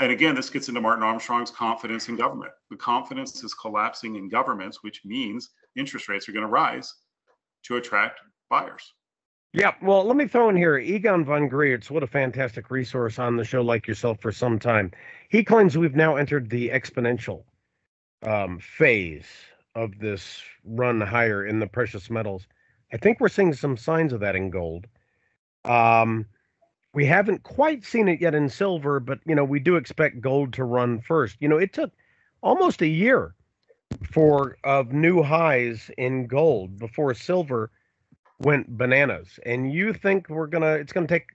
and again, this gets into Martin Armstrong's confidence in government. The confidence is collapsing in governments, which means interest rates are going to rise to attract buyers. Yeah, well, let me throw in here Egon von Greyerz. What a fantastic resource on the show, like yourself, for some time. He claims we've now entered the exponential um, phase of this run higher in the precious metals. I think we're seeing some signs of that in gold. Um, we haven't quite seen it yet in silver, but you know we do expect gold to run first. You know, it took almost a year for of new highs in gold before silver went bananas. And you think we're gonna? It's gonna take.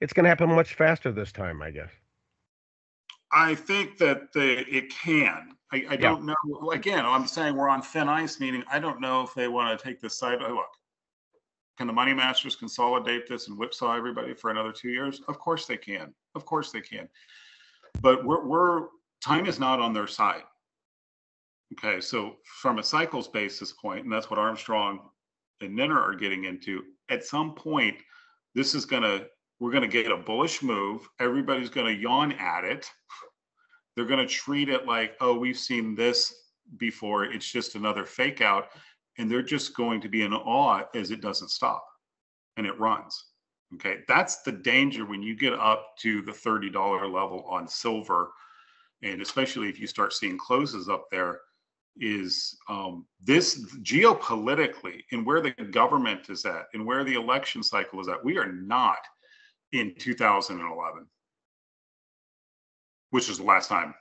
It's gonna happen much faster this time, I guess. I think that the, it can. I, I Yeah. don't know. Again, I'm saying we're on thin ice, meaning I don't know if they want to take this side. Look, can the money masters consolidate this and whipsaw everybody for another two years? Of course they can. Of course they can. But we're, we're time is not on their side. Okay, so from a cycles basis point, and that's what Armstrong and Nenner are getting into. At some point, this is gonna we're gonna get a bullish move. Everybody's gonna yawn at it. They're gonna treat it like, oh, we've seen this before. It's just another fake out, and they're just going to be in awe as it doesn't stop and it runs. Okay, that's the danger when you get up to the thirty dollar level on silver, and especially if you start seeing closes up there is um, this geopolitically and where the government is at and where the election cycle is at. We are not in 2011, which is the last time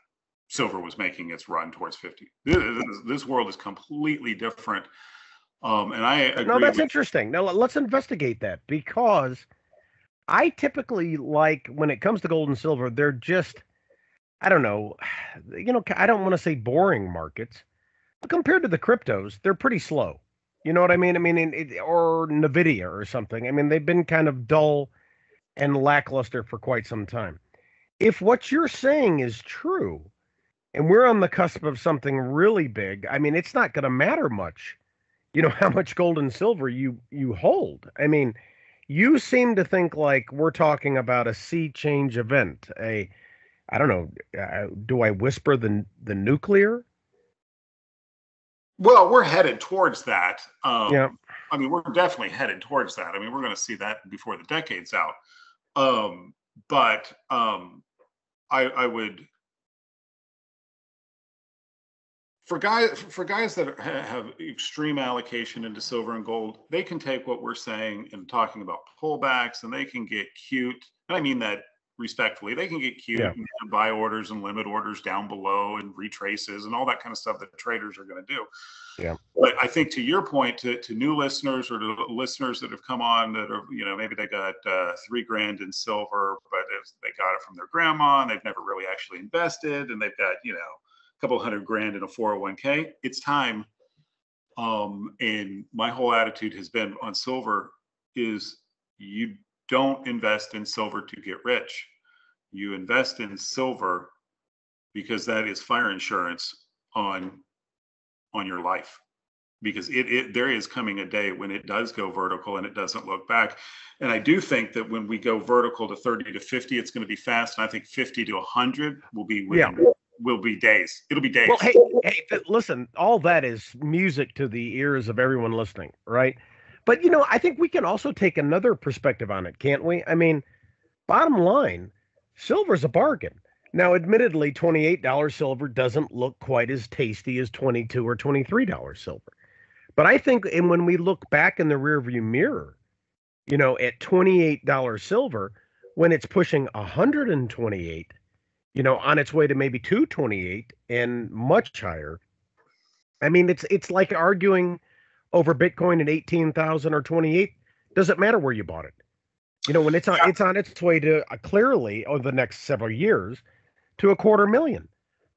silver was making its run towards 50. This, this world is completely different. Um, and I agree No, that's with- interesting. Now let- let's investigate that because I typically like when it comes to gold and silver, they're just I don't know, you know, I don't want to say boring markets, but compared to the cryptos, they're pretty slow. You know what I mean? I mean, it, or Nvidia or something. I mean, they've been kind of dull and lackluster for quite some time. If what you're saying is true, and we're on the cusp of something really big, I mean, it's not going to matter much you know how much gold and silver you you hold i mean you seem to think like we're talking about a sea change event a i don't know uh, do i whisper the the nuclear Well, we're headed towards that. Um, Yeah. I mean, we're definitely headed towards that. I mean, we're going to see that before the decade's out. Um, but um, I, I would, for guys for guys that have extreme allocation into silver and gold, they can take what we're saying and talking about pullbacks, and they can get cute. And I mean that respectfully. They can get cute Yeah. and buy orders and limit orders down below and retraces and all that kind of stuff that traders are going to do. Yeah. But I think to your point, to, to new listeners or to listeners that have come on that are, you know, maybe they got uh, three grand in silver, but if they got it from their grandma and they've never really actually invested and they've got, you know, couple hundred grand in a 401k, it's time. Um, and my whole attitude has been on silver is you don't invest in silver to get rich. You invest in silver because that is fire insurance on on your life because it, it there is coming a day when it does go vertical and it doesn't look back and i do think that when we go vertical to 30 to 50 it's going to be fast and i think 50 to 100 will be Yeah. Will be days. It'll be days. Well hey hey th- listen all that is music to the ears of everyone listening right? But you know i think we can also take another perspective on it can't we? I mean bottom line silver's a bargain. Now admittedly $28 silver doesn't look quite as tasty as 22 or $23 silver. But i think and when we look back in the rearview mirror you know at $28 silver when it's pushing 128 you know on its way to maybe 228 and much higher i mean it's it's like arguing over bitcoin at 18,000 or 28 doesn't matter where you bought it you know when it's on Yeah. it's on its way to uh, clearly over the next several years to a quarter million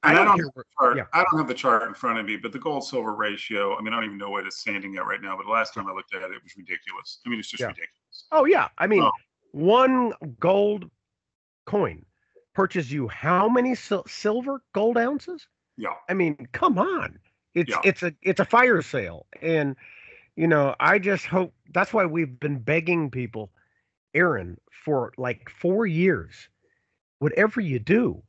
i And I don't don't where. Yeah. I don't have the chart in front of me, but the gold silver ratio, I mean, I don't even know what it's standing at right now, but the last time I looked at it, it was ridiculous. I mean, it's just Yeah. ridiculous. oh yeah i mean Oh. one gold coin purchases you how many sil- silver gold ounces Yeah. I mean, come on. It's Yeah. it's a it's a fire sale. And you know, I just hope that's why we've been begging people, Aaron, for like four years. Whatever you do,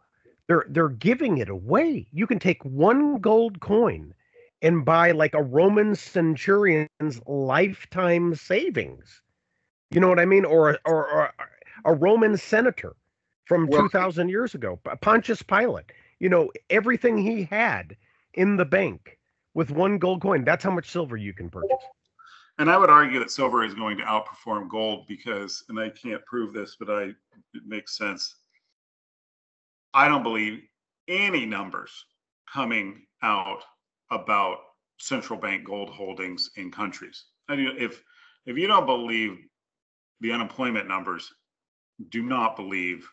they're they're giving it away. You can take one gold coin and buy like a Roman centurion's lifetime savings. You know what I mean? Or or, or a Roman senator from Well- 2000 years ago, Pontius Pilate. You know, everything he had in the bank with one gold coin. That's how much silver you can purchase. And I would argue that silver is going to outperform gold because, and I can't prove this, but I, it makes sense. I don't believe any numbers coming out about central bank gold holdings in countries. I mean, if, if you don't believe the unemployment numbers, do not believe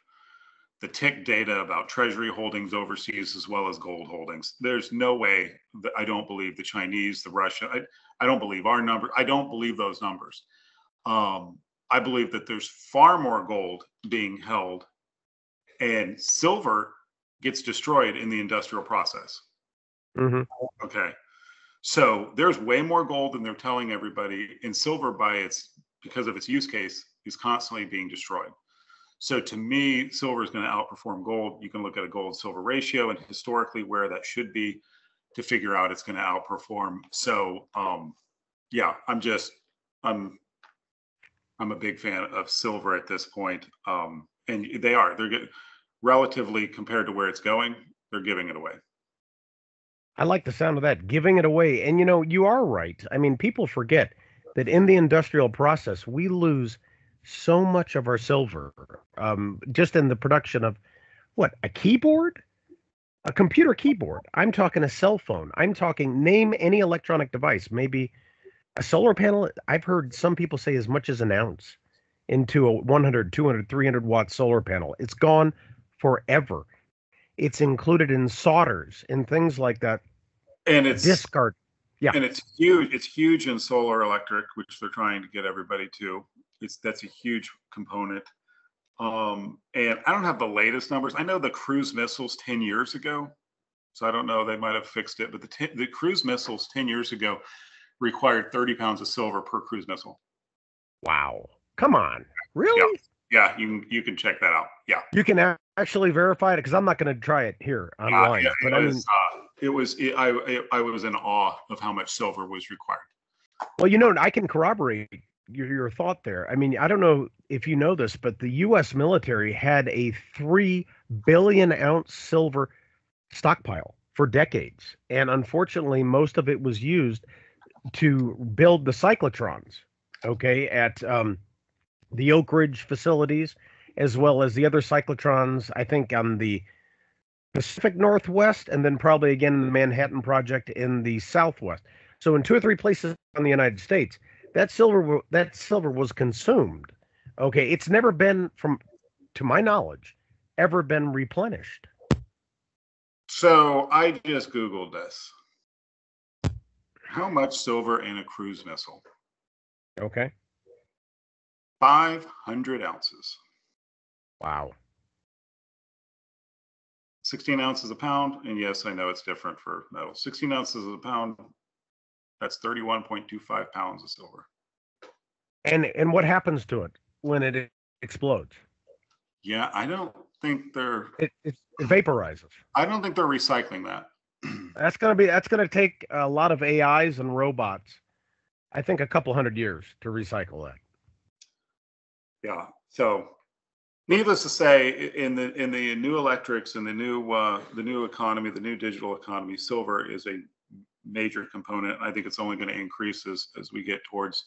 the tick data about treasury holdings overseas as well as gold holdings. There's no way that I don't believe the Chinese, the Russia, I, I don't believe our number. I don't believe those numbers. Um, I believe that there's far more gold being held, and silver gets destroyed in the industrial process. hmm Okay, so there's way more gold than they're telling everybody, and silver, by its because of its use case, is constantly being destroyed. So to me, silver is going to outperform gold. You can look at a gold silver ratio and historically where that should be to figure out it's going to outperform. So um, yeah, I'm just I'm I'm a big fan of silver at this point. Um, and they are they're good relatively compared to where it's going. They're giving it away. I like the sound of that, giving it away. And you know, you are right. I mean, people forget that in the industrial process, we lose so much of our silver um, just in the production of what a keyboard, a computer keyboard. I'm talking a cell phone. I'm talking name any electronic device, maybe a solar panel. I've heard some people say as much as an ounce into a 100, 200, 300 watt solar panel. It's gone forever. It's included in solders and things like that. And it's Discard. Yeah. and it's huge. It's huge in solar electric, which they're trying to get everybody to. It's that's a huge component. Um, and I don't have the latest numbers. I know the cruise missiles 10 years ago. So I don't know, they might have fixed it, but the, t- the cruise missiles 10 years ago required 30 pounds of silver per cruise missile. Wow. Come on. Really? Yeah, you can you can check that out. Yeah. You can actually verify it because I'm not going to try it here Uh, online. yeah, but it I mean, was, uh, it was it, I it, I was in awe of how much silver was required. well, you know, I can corroborate your, your thought there. I mean, I don't know if you know this, but the U.S. military had a three billion ounce silver stockpile for decades, and unfortunately, most of it was used to build the cyclotrons. Okay, at um, the Oak Ridge facilities, as well as the other cyclotrons. I think on the Pacific Northwest, and then probably again in the Manhattan Project in the Southwest. So in two or three places in the United States, that silver that silver was consumed. Okay, it's never been, from to my knowledge, ever been replenished. So I just googled this. How much silver in a cruise missile? Okay. 500 ounces. Wow. 16 ounces a pound. And yes, I know it's different for metal. 16 ounces a pound. That's 31.25 pounds of silver. And and what happens to it when it explodes? Yeah, I don't think they're It it, it vaporizes. I don't think they're recycling that. That's gonna be that's gonna take a lot of AIs and robots. I think a couple hundred years to recycle that. Yeah. So, needless to say, in the in the new electrics and the new uh, the new economy, the new digital economy, silver is a major component. I think it's only going to increase as as we get towards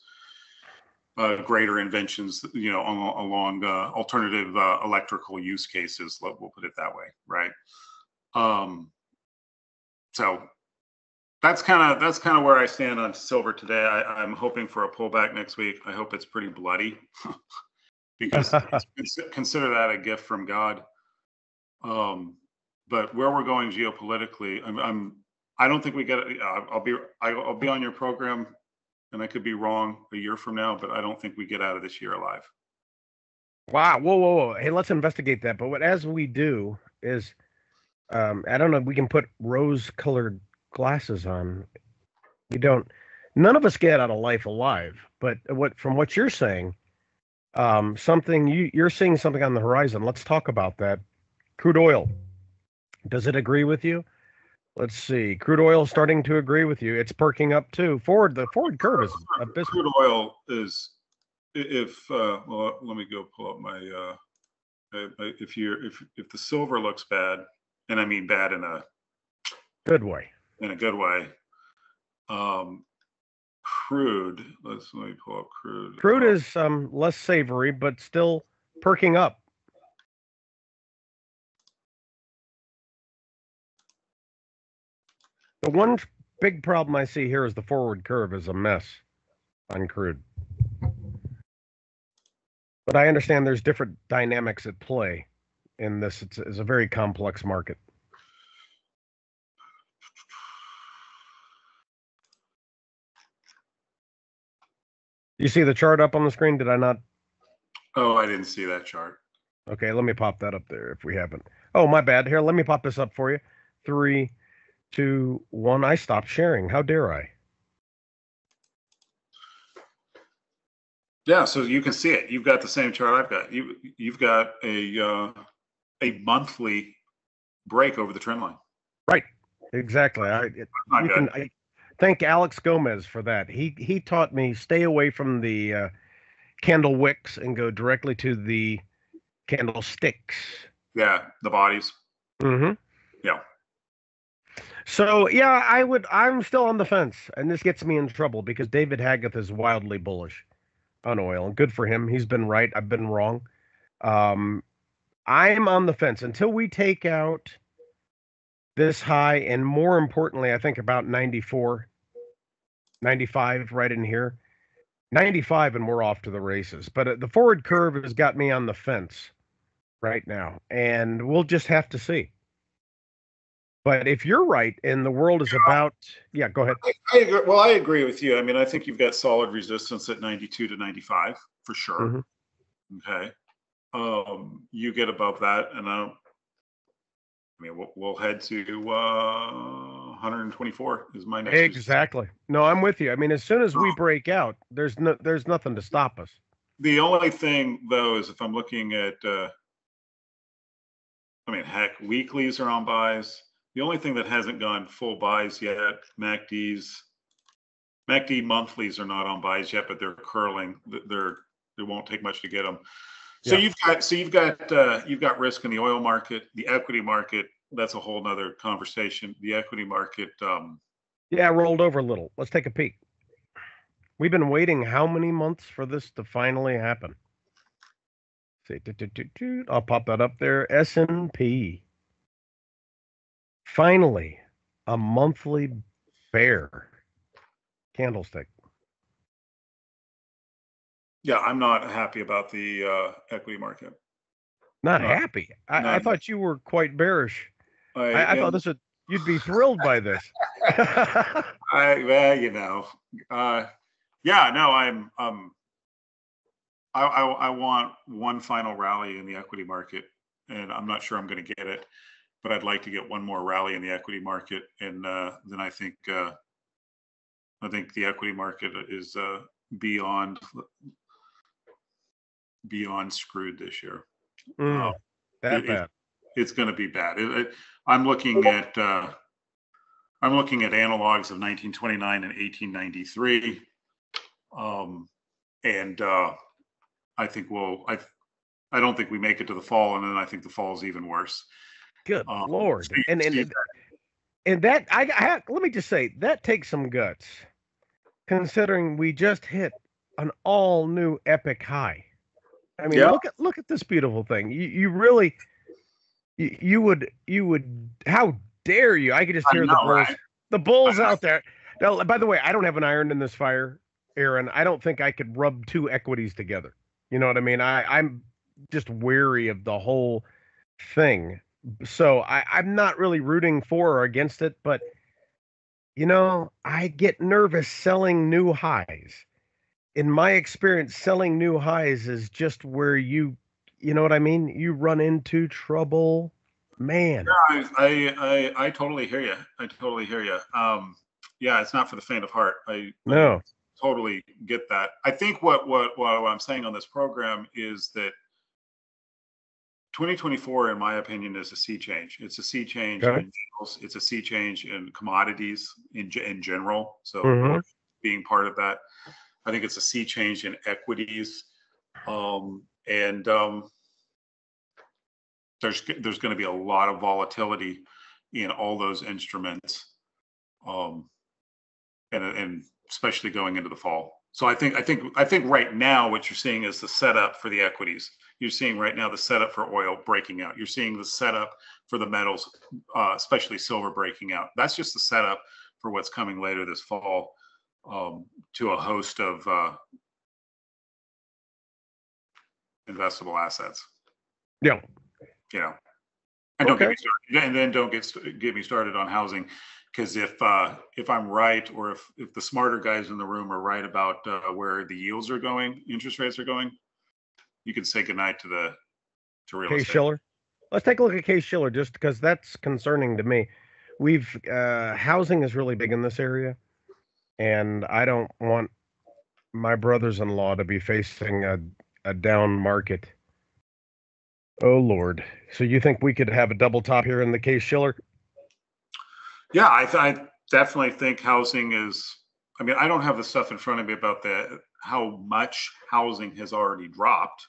uh, greater inventions. You know, along, along uh, alternative uh, electrical use cases. We'll put it that way, right? Um, so that's kind of that's kind of where I stand on silver today. I, I'm hoping for a pullback next week. I hope it's pretty bloody because consider that a gift from God. Um, but where we're going geopolitically, I'm, I'm I don't think we get. it. I'll be I'll be on your program, and I could be wrong a year from now, but I don't think we get out of this year alive. Wow, whoa, whoa, whoa. Hey, let's investigate that. But what as we do is um I don't know, if we can put rose colored glasses on. We don't none of us get out of life alive, but what from what you're saying, um something you you're seeing something on the horizon. Let's talk about that. Crude oil Does it agree with you? Let's see. Crude oil starting to agree with you. It's perking up too. Forward, the forward curve is abysmal. Crude oil is, if, uh, well, let me go pull up my, uh, uh, if you're, if, if the silver looks bad, and I mean bad in a, Good way. in a good way. Um, crude, let's, let me pull up crude. Crude Uh, is um less savory, but still perking up. The one big problem I see here is the forward curve is a mess on crude. But I understand there's different dynamics at play in this. It's, it's a very complex market. You see the chart up on the screen? Did I not? Oh, I didn't see that chart. Okay, let me pop that up there if we haven't. Oh, my bad. Here, let me pop this up for you. Three, two, one. I stopped sharing. How dare I? Yeah, so you can see it. You've got the same chart I've got. You, you've got a, uh, a monthly break over the trend line. Right. Exactly. I, it, you good. can I thank Alex Gomez for that. He he taught me stay away from the uh, candle wicks and go directly to the candlesticks. Yeah, the bodies. Mm-hmm. Yeah. So yeah, I would. I'm still on the fence, and this gets me in trouble because David Haggith is wildly bullish on oil, and good for him. He's been right. I've been wrong. Um, I'm on the fence until we take out this high, and more importantly, I think about 94, 95 right in here. 95 and we're off to the races. But uh, the forward curve has got me on the fence right now, and we'll just have to see. But if you're right and the world is about, yeah, go ahead. I, I agree. Well, I agree with you. I mean, I think you've got solid resistance at 92 to 95 for sure. Mhm. Okay. Um, you get above that, and I. I mean, we'll, we'll head to uh, 124 is my next. resistance. Exactly. No, I'm with you. I mean, as soon as we break out, there's no, there's nothing to stop us. The only thing though is if I'm looking at, uh, I mean, heck, weeklies are on buys. The only thing that hasn't gone full buys yet, MACDs, MACD monthlies are not on buys yet, but they're curling. They're, it won't take much to get them. So Yeah. you've got, so you've got, uh, you've got risk in the oil market, the equity market. That's a whole nother conversation. The equity market, um, Yeah, rolled over a little. Let's take a peek. We've been waiting how many months for this to finally happen? See. I'll pop that up there. S and P. Finally, a monthly bear candlestick. yeah, I'm not happy about the, uh, equity market. Not No, happy. I, I thought you were quite bearish. I, I thought this would you'd be thrilled by this. I, well, you know, uh, yeah, no, I'm, um, I, I, I want one final rally in the equity market, and I'm not sure I'm going to get it, but I'd like to get one more rally in the equity market, and uh, then I think, uh, I think the equity market is uh, beyond, beyond screwed this year. Mm, Uh, that it- it- bad. it's going to be bad. It, it, I'm looking at uh, I'm looking at analogs of 1929 and 1893, um, and uh, I think we'll. I I don't think we make it to the fall, and then I think the fall is even worse. Good um, lord. Steve- And and Steve- and that I, I have, let me just say that takes some guts, considering we just hit an all new epic high. I mean, Yeah. look at look at this beautiful thing. You you really you, you would you would how dare you? I could just hear the bulls right? the bulls out there. Now, by the way, I don't have an iron in this fire, Aaron. I don't think I could rub two equities together. You know what I mean? I I'm just weary of the whole thing so I, I'm not really rooting for or against it, but you know, I get nervous selling new highs. In my experience, selling new highs is just where you, you know what I mean? You run into trouble, man. I, I I I totally hear you. I totally hear you. Um, yeah, it's not for the faint of heart. I No, totally get that. I think what what what I'm saying on this program is that 2024, in my opinion, is a sea change. It's a sea change Okay. in generals. It's a sea change in commodities in, in general. So Mhm. being part of that, I think it's a sea change in equities. Um, and, um, there's, there's going to be a lot of volatility in all those instruments. Um, and, and especially going into the fall. So I think, I think, I think right now what you're seeing is the setup for the equities. You're seeing right now the setup for oil breaking out. You're seeing the setup for the metals, uh, especially silver breaking out. That's just the setup for what's coming later this fall um, to a host of uh, investable assets. Yeah. You know, and don't get me started. And then don't get get me started on housing, because if uh, if I'm right, or if if the smarter guys in the room are right about uh, where the yields are going, interest rates are going, you can say goodnight to the to real Case estate. Shiller. Let's take a look at Case Shiller just because that's concerning to me. We've uh, housing is really big in this area, and I don't want my brothers-in-law to be facing a, a down market. Oh Lord! So you think we could have a double top here in the Case Shiller? Yeah, I, th- I definitely think housing is. I mean, I don't have the stuff in front of me about the how much housing has already dropped.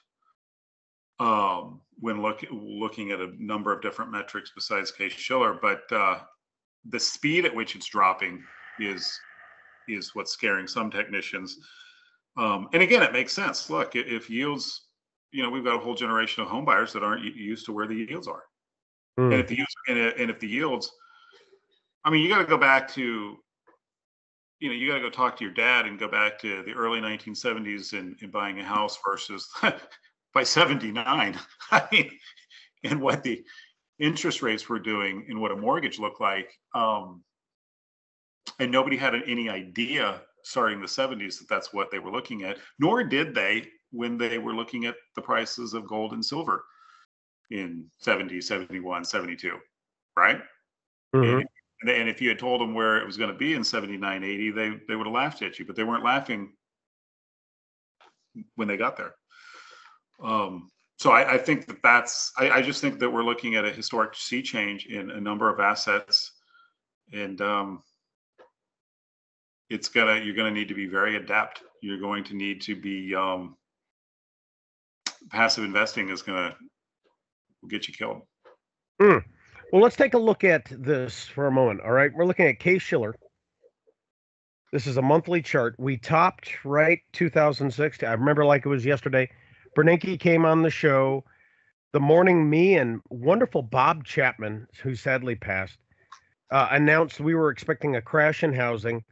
Um, when look, looking at a number of different metrics besides Case Shiller, but uh, the speed at which it's dropping is is what's scaring some technicians. Um, and again, it makes sense. Look, if yields, you know, we've got a whole generation of home buyers that aren't used to where the yields are. Hmm. And if the yields, and if the yields, I mean, you got to go back to, you know, you got to go talk to your dad and go back to the early 1970s and, and buying a house versus by 79. I mean, and what the interest rates were doing and what a mortgage looked like. Um, and nobody had any idea starting the 70s that that's what they were looking at, nor did they when they were looking at the prices of gold and silver in 70, 71, 72, right? Mhm. And, if you had told them where it was going to be in 79, 80, they, they would have laughed at you, but they weren't laughing when they got there. Um, so I, I think that that's, I, I just think that we're looking at a historic sea change in a number of assets. And um, it's gonna, you're gonna need to be very adept. You're going to need to be, um, passive investing is gonna get you killed. Well, let's take a look at this for a moment. All right, we're looking at Case Shiller. This is a monthly chart. We topped right 2006. I remember like it was yesterday. Bernanke came on the show the morning me and wonderful Bob Chapman, who sadly passed, uh, announced we were expecting a crash in housing.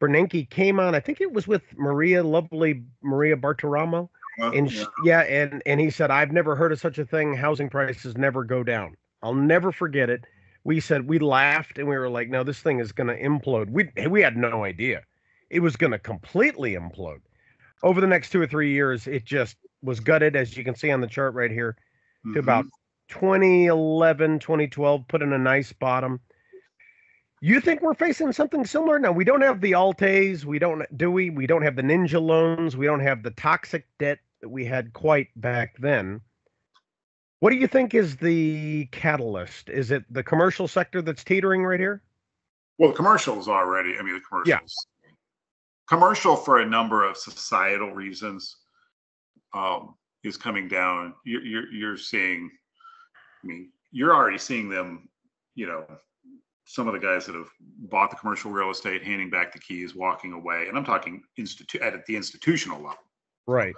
Bernanke came on. I think it was with Maria, lovely Maria Bartiromo, and sh- yeah, and and he said, "I've never heard of such a thing. Housing prices never go down." I'll never forget it. We said we laughed and we were like, "No, this thing is going to implode." We we had no idea it was going to completely implode. Over the next two or three years, it just was gutted, as you can see on the chart right here, to mm-hmm. about 2011, 2012, put in a nice bottom. You think we're facing something similar? Now we don't have the Alt-As, we don't do we? We don't have the ninja loans, we don't have the toxic debt that we had quite back then. What do you think is the catalyst? Is it the commercial sector that's teetering right here? Well, the commercials already. I mean, the commercials. Yeah. Commercial for a number of societal reasons um, is coming down. You're, you're you're seeing. I mean, you're already seeing them. You know, some of the guys that have bought the commercial real estate, handing back the keys, walking away, and I'm talking institute at the institutional level. Right.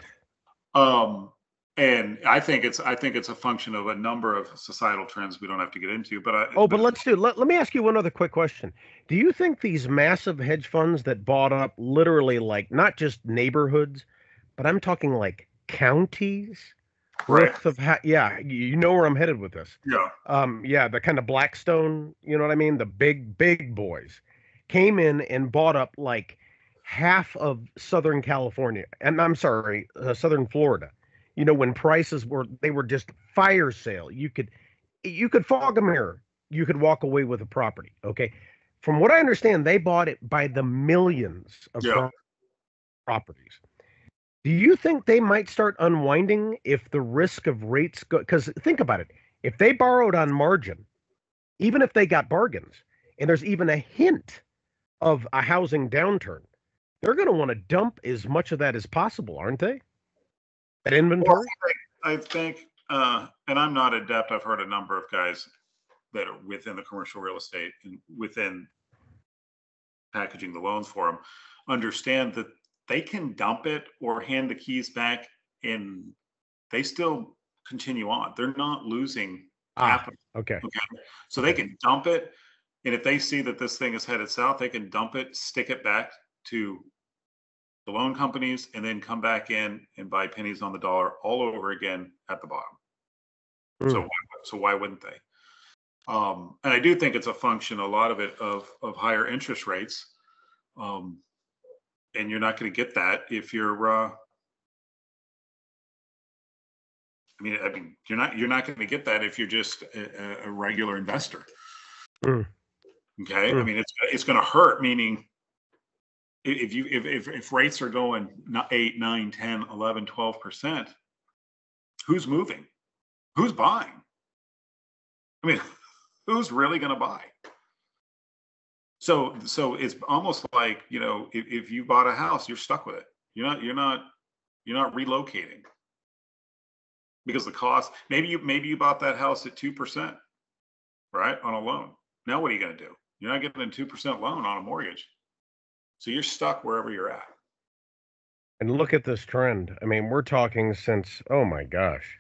Um, and I think it's I think it's a function of a number of societal trends we don't have to get into. But I, Oh, but let's do. Let, let me ask you one other quick question. Do you think these massive hedge funds that bought up literally like not just neighborhoods, but I'm talking like counties Right. of ha- yeah, you you know where I'm headed with this. yeah, Um, yeah, the kind of Blackstone, you know what I mean? The big big boys came in and bought up like half of Southern California, and I'm sorry, uh, Southern Florida. You know when prices were they were just fire sale. You could you could fog a mirror. You could walk away with a property. Okay, from what I understand, they bought it by the millions of Yeah. properties. Do you think they might start unwinding if the risk of rates go? Because think about it. If they borrowed on margin, even if they got bargains, and there's even a hint of a housing downturn, they're going to want to dump as much of that as possible, aren't they? That inventory. I think, uh, and I'm not adept. I've heard a number of guys that are within the commercial real estate and within packaging the loans for them understand that they can dump it or hand the keys back and they still continue on. They're not losing Ah, capital. okay. Okay. So they can dump it. And if they see that this thing is headed south, they can dump it, stick it back to the loan companies and then come back in and buy pennies on the dollar all over again at the bottom. So, Mm. why- so why wouldn't they? Um, and I do think it's a function, a lot of it of, of higher interest rates. Um, and you're not going to get that if you're, uh, I mean, I mean, you're not, you're not going to get that if you're just a, a- regular investor. Mm. Okay, I Mm. mean, it's, it's going to hurt, meaning if you, if, if, if rates are going eight, nine, 10, 11, 12%, who's moving? Who's buying? I mean, who's really going to buy? So, so it's almost like, you know, if, if you bought a house, you're stuck with it. You're not, you're not, you're not relocating. Because the cost, maybe you, maybe you bought that house at 2%, right? On a loan. Now what are you going to do? You're not getting a 2% loan on a mortgage. So you're stuck wherever you're at. And look at this trend. I mean, we're talking since, oh my gosh.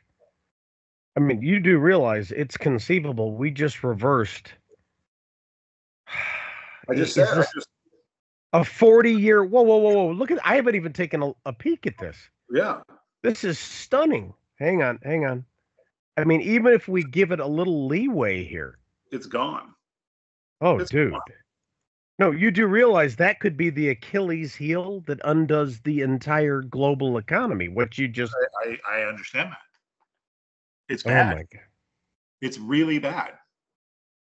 I mean, you do realize it's conceivable. We just reversed. I just Is said, I just, a 40 year. Whoa, whoa, whoa, whoa. Look at, I haven't even taken a, a peek at this. yeah. This is stunning. Hang on, hang on. I mean, even if we give it a little leeway here. It's gone. Oh, It's dude. gone. No, you do realize that could be the Achilles heel that undoes the entire global economy. What you just, I, I understand that. It's oh bad. my God. It's really bad.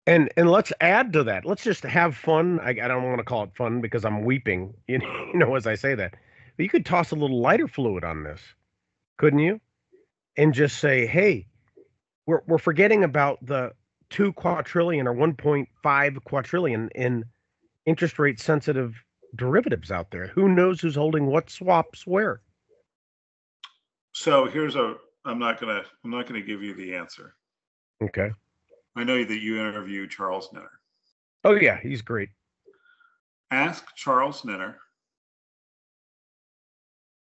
And and let's add to that. Let's just have fun. I, I don't want to call it fun because I'm weeping, you know, you know, as I say that. But you could toss a little lighter fluid on this, couldn't you? And just say, hey, we're we're forgetting about the two quadrillion or 1.5 quadrillion in interest rate sensitive derivatives out there. Who knows who's holding what swaps where? So here's a, I'm not gonna, I'm not gonna give you the answer. Okay. I know that you interviewed Charles Nenner. Oh yeah, he's great. Ask Charles Nenner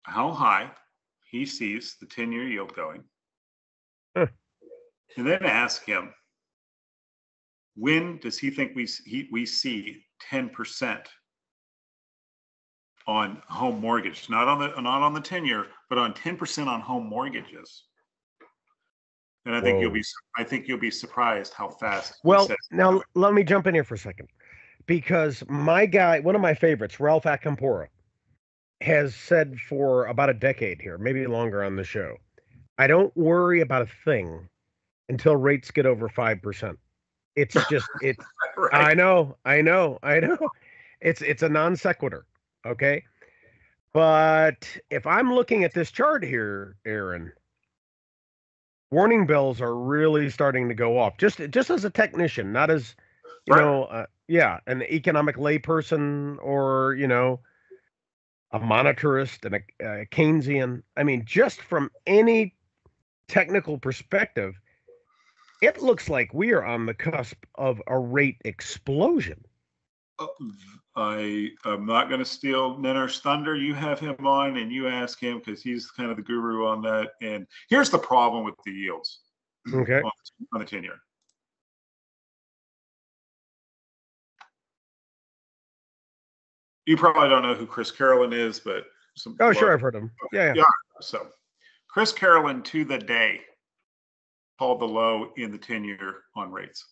how high he sees the 10-year yield going. Huh. And then ask him, when does he think we, he, we see 10% on home mortgage, not on the, not on the 10-year, but on 10% on home mortgages? And I think you'll be, I think you'll be surprised how fast. Well, now let me jump in here for a second, because my guy, one of my favorites, Ralph Acampora, has said for about a decade here, maybe longer on the show, I don't worry about a thing until rates get over five percent. It's just it. Right. I know, I know, I know. It's it's a non sequitur, okay. But if I'm looking at this chart here, Aaron, warning bells are really starting to go off. Just just as a technician, not as you Right. know, uh, yeah, an economic layperson or you know, a monetarist and a, a Keynesian. I mean, just from any technical perspective, it looks like we are on the cusp of a rate explosion. Uh, I am not going to steal Nenner's thunder. You have him on and you ask him because he's kind of the guru on that. And here's the problem with the yields Okay. on, on the 10 year. You probably don't know who Chris Carolan is, but some Oh, sure, I've heard him. Yeah, yeah. Yeah. So Chris Carolan to the day called the low in the 10 year on rates.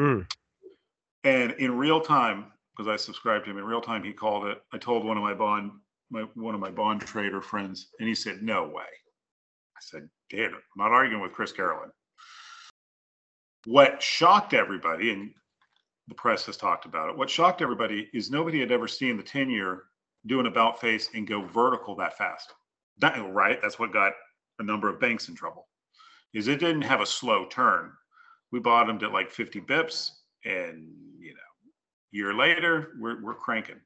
Mm. And in real time, because I subscribed to him in real time, he called it. I told one of my bond, my one of my bond trader friends, and he said, "No way." I said, "Dude, I'm not arguing with Chris Carolan." What shocked everybody, and the press has talked about it. What shocked everybody is nobody had ever seen the 10 year do an about face and go vertical that fast. That, right, that's what got a number of banks in trouble. Is it didn't have a slow turn. We bottomed at like 50 bips and, you know, year later, we're, we're cranking.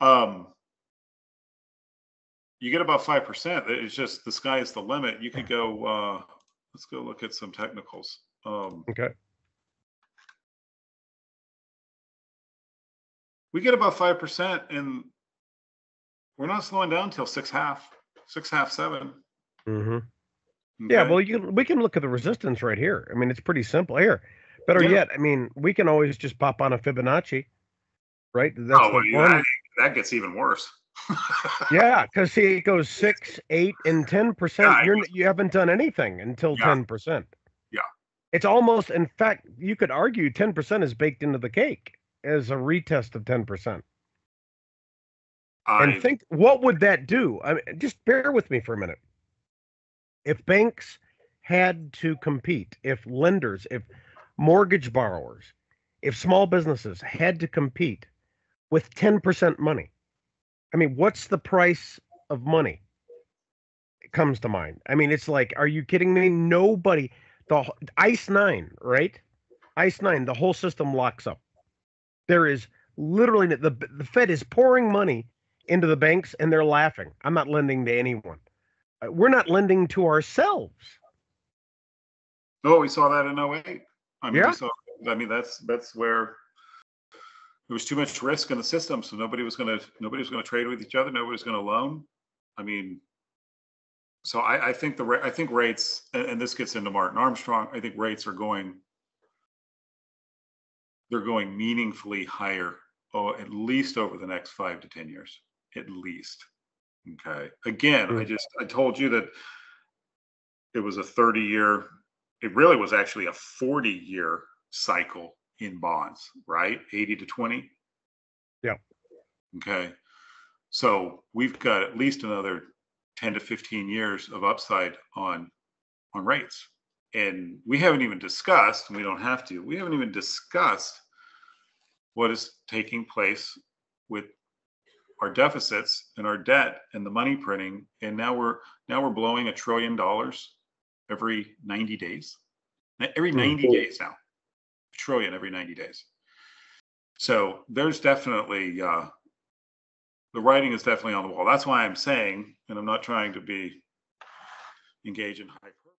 Um, you get about 5%. It's just the sky is the limit. You could go, uh, let's go look at some technicals. Um, Okay. we get about 5% and we're not slowing down till six half, six half, seven. Hmm Yeah, well, you we can look at the resistance right here. I mean, it's pretty simple here. Better Yeah. yet, I mean, we can always just pop on a Fibonacci, right? That's Oh, well, that, gets even worse. Yeah, because see, it goes six, eight, and ten percent. Yeah, You're you haven't done anything until Yeah. ten percent. Yeah. it's almost. In fact, you could argue ten percent is baked into the cake as a retest of ten percent. I, And think, what would that do? I mean, just bear with me for a minute. If banks had to compete, if lenders, if mortgage borrowers, if small businesses had to compete with 10% money, I mean, what's the price of money? It comes to mind. I mean, it's like, are you kidding me? Nobody, the ICE 9, right? ICE 9, the whole system locks up. There is literally the the Fed is pouring money into the banks and they're laughing. I'm not lending to anyone. Uh, We're not lending to ourselves. oh, we saw that in 08. I mean, Yeah. saw, I mean, that's, that's where there was too much risk in the system. So nobody was going to, nobody was going to trade with each other. Nobody was going to loan. I mean, so I, I think the, I think rates, and, and this gets into Martin Armstrong, I think rates are going, they're going meaningfully higher, oh, at least over the next five to 10 years, at least. Okay. Again, I Mm. just, I told you that it was a 30 year, it really was actually a 40 year cycle in bonds, right? 80 to 20. Yeah. Okay. So we've got at least another 10 to 15 years of upside on on rates. And we haven't even discussed, and we don't have to, we haven't even discussed what is taking place with our deficits and our debt and the money printing. And now we're now we're blowing a trillion dollars every 90 days. Every 90 days now. A trillion every 90 days. So there's definitely uh the writing is definitely on the wall. That's why I'm saying, and I'm not trying to be engaged in hyper